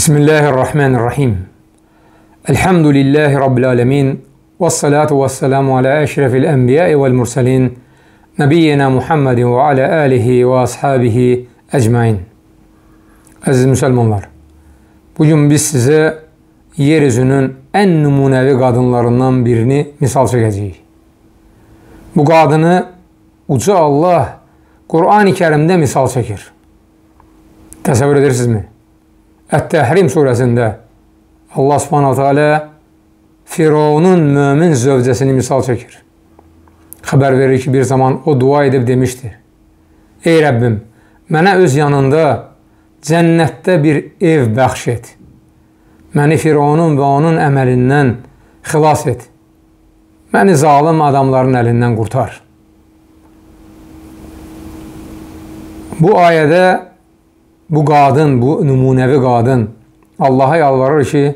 Bismillahirrahmanirrahim. Elhamdülillahi Rabbil alemin. Və salatu və selamu alə əşrəfil ənbiyai vəl mürsəlin. Nəbiyyina Muhammedin və alə alihi və ashabihi əcmain. Əziz müsəlmanlar, bugün biz sizə yer üzünün ən nümunəvi qadınlarından birini misal çəkəcəyik. Bu qadını uca Allah Qur'an-ı kərimdə misal çəkir. Təsəvvür edirsinizmi? Ət-Təhrim surəsində Allah subhanahu teala Firavunun mömin zövcəsini misal çəkir. Xəbər verir ki, bir zaman o dua edib demişdi. Ey Rəbbim, mənə öz yanında cənnətdə bir ev bəxş et. Məni Firavunun və onun əməlindən xilas et. Məni zalim adamların əlindən qurtar. Bu ayədə bu qadın, bu nümunəvi qadın Allaha yalvarır ki,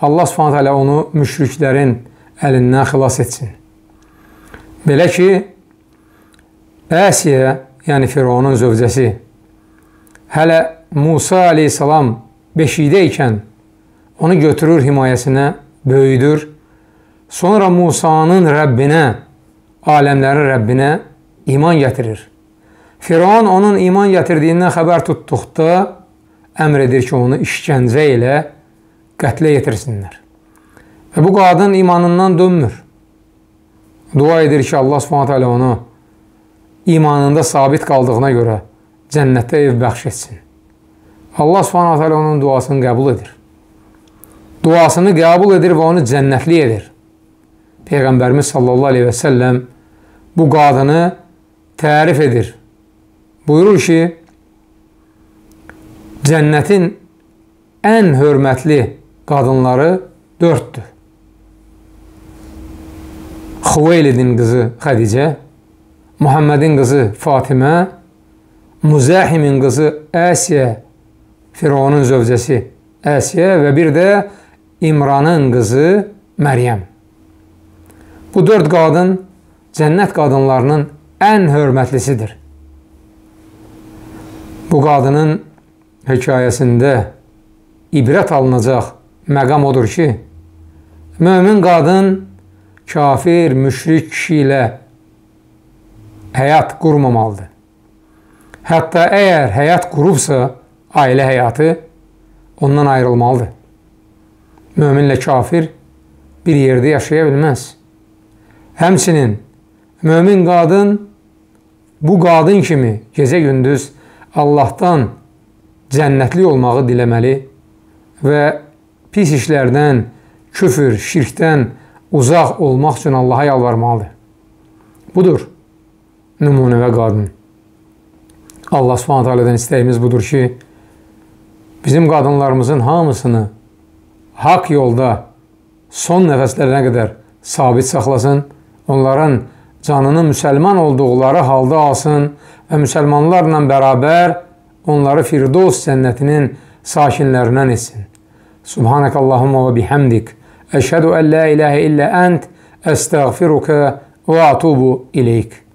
Allah subhanət hələ onu müşriklərin əlindən xilas etsin. Belə ki,Əsiyə, yəni Firavunun zövcəsi, hələ Musa aleyhissalam beşikdə ikən onu götürür himayəsinə, böyüdür. Sonra Musanın Rəbbinə, aləmlərin Rəbbinə iman gətirir. Firavun onun iman gətirdiyindən xəbər tutduqda əmr edir ki, onu işgəncə ilə qətlə yetirsinlər. Və bu qadın imanından dönmür. Dua edir ki, Allah subhanət hələ onu imanında sabit qaldığına görə cənnətdə ev bəxş etsin. Allah subhanət hələ onun duasını qəbul edir. Duasını qəbul edir və onu cənnətli edir. Peyğəmbərimiz sallallahu aleyhi və səlləm bu qadını tərif edir buyurur ki, cənnətin ən hörmətli qadınları dörddür. Xuveylidin qızı Xədicə, Muhammedin qızı Fatimə, Muzahimin qızı Asiyə, Firavunun zövcəsi Asiyə və bir də İmranın qızı Məryəm. Bu dörd qadın cənnət qadınlarının ən hörmətlisidir. Bu qadının hekayəsində ibrət alınacaq məqam odur ki, mömin qadın kafir, müşrik kişi ilə həyat qurmamalıdır. Hətta əgər həyat qurubsa, ailə həyatı ondan ayrılmalıdır. Möminlə kafir bir yerdə yaşaya bilməz. Həmçinin mömin qadın bu qadın kimi gecə-gündüz Allahdan cənnətli olmağı diləməli və pis işlərdən, küfür, şirkdən uzaq olmaq üçün Allaha yalvarmalıdır. Budur nümunəvə qadın. Allah subhanət alədən istəyimiz budur ki, bizim qadınlarımızın hamısını haqq yolda son nəfəslərinə qədər sabit saxlasın, onların canını müsəlman olduqları halda alsın və müsəlmanlarla bərabər onları Firdos cənnətinin sakinlərindən etsin. Subhanəkallahumma və bihamdik. Əşhədu ən la ilahə illə ənt əstəğfiruka və atubu ileyk.